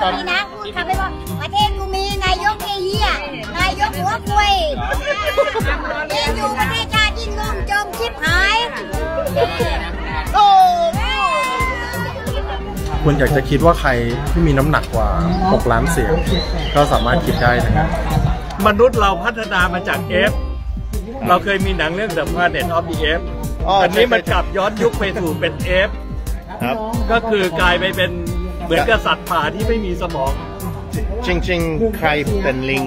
ครับมีนะพูดคำไม่ว่าประเทศกูมีนายกเฮียนายกหัวควยยิ่งอยู่ประเทศชาติยิ่งงงจมชิบหายโอ้คุณอยากจะคิดว่าใครที่มีน้ำหนักกว่า 6 ล้านเสียง ก็สามารถคิดได้นะครับมนุษย์เราพัฒนามาจากเอฟเราเคยมีหนังเรื่อง The Planet of the Apes อ๋ออัอันนี้มันใช่ใช่กลับย้อนยุคไปสู่เป็นเอฟครับก็คือกลายไปเป็น เหมือนกับสัตว์ป่าที่ไม่มีสมอง จริง ๆ ใครเป็นลิง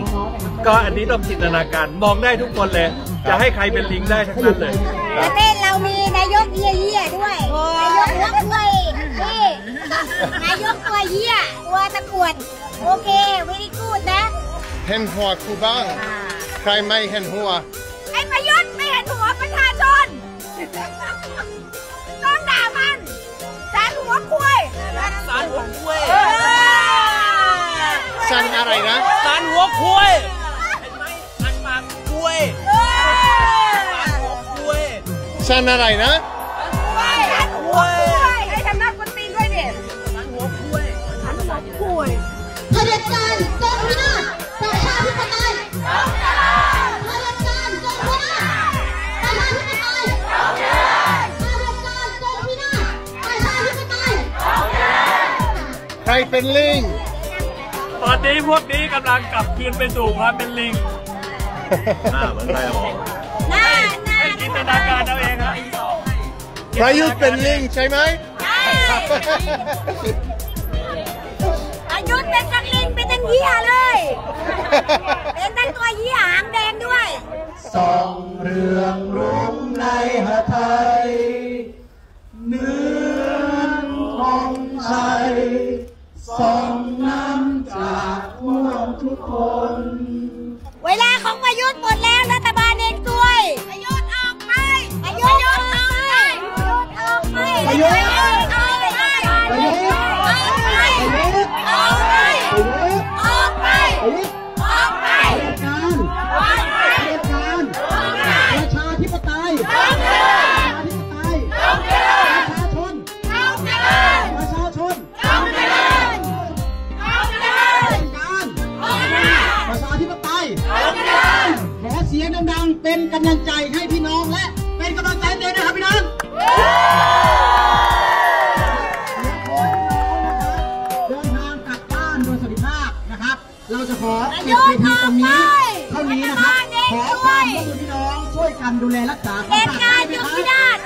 ก็อันนี้ต้องจินตนาการมองได้ทุกคนเลย จะให้ใครเป็นลิงได้ทั้งนั้นเลย ประเทศเรามีนายกเฮียเฮียด้วย นายกหัวควยนี่นายกตัวเฮียตัวตะกรวด โอเควิธีกูดนะ เห็นหัวครูบ้าง ใครไม่เห็นหัว ไอ้ประยุทธ์ไม่เห็นหัวประชาชน สันอะไรนะสารหัวคุยเห็นไหมอันปากคุยสารหัวคุยสันอะไรนะคุยให้ทำหน้าคนตีนด้วยดิสารหัวคุยเผด็จการจงพินาศประชาธิปไตยเผด็จการจงพินาศประชาธิปไตยเผด็จการจงพินาศประชาธิปไตยใครเป็นลิง ตอนนี้พวกนี้กำลังกลับคืนไปสู่ความเป็นลิงหน้าเหมือนใครอะบอกหน้าหน้าให้จินตนาการเอาเองฮะประยุทธ์เป็นลิงใช่ไหมอายุทธ์เป็นทั้งลิงเป็นทั้งเหี้ยเลย เป็นทั้งตัวเหี้ยหางแดงด้วยส่องเรืองรุ่งในหไทยเนื้อของชัย ข สียงดังๆ เป็นกำลังใจให้พี่น้องและเป็นกำลังใจให้ตัวเองนะครับพี่น้องเดินทางกลับบ้านโดยสวัสดิภาพนะครับ เราจะขอเก็บเวทีตรงนี้เท่านี้นะครับขอความร่วมมือพี่น้องช่วยกันดูแลรักษาความสะอาดได้ยุไหมคครับ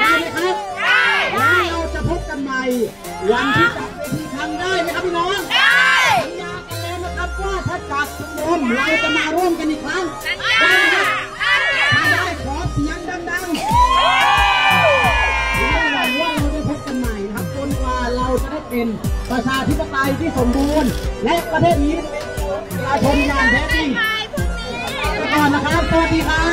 ได้ไหมครับได้เราจะพบกันใหม่วันที่จัดเวทีครั้งได้ไหมครับพี่น้องได้สัญญากันแล้วนะครับว่าถ้าจัดชุมนุมเราจะมา เป็นประชาธิปไตยที่สมบูรณ์ และประเทศนี้เป็นของประชาชนอย่างแท้จริงไปก่อนนะครับสวัสดีครับมากันดีนะครับ